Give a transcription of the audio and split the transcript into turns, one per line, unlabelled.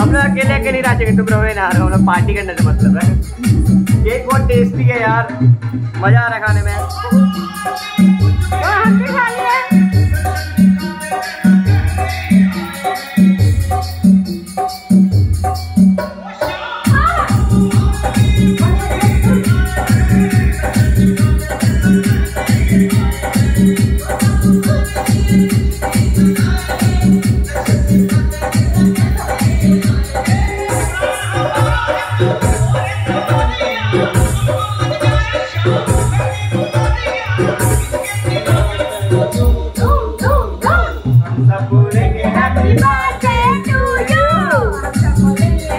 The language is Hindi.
अकेले अकेले नहीं रह तुम रहो ना हम लोग पार्टी करने से मतलब है। केक बहुत टेस्टी है यार, मज़ा आ रहा है खाने में।
So
put it happy birthday.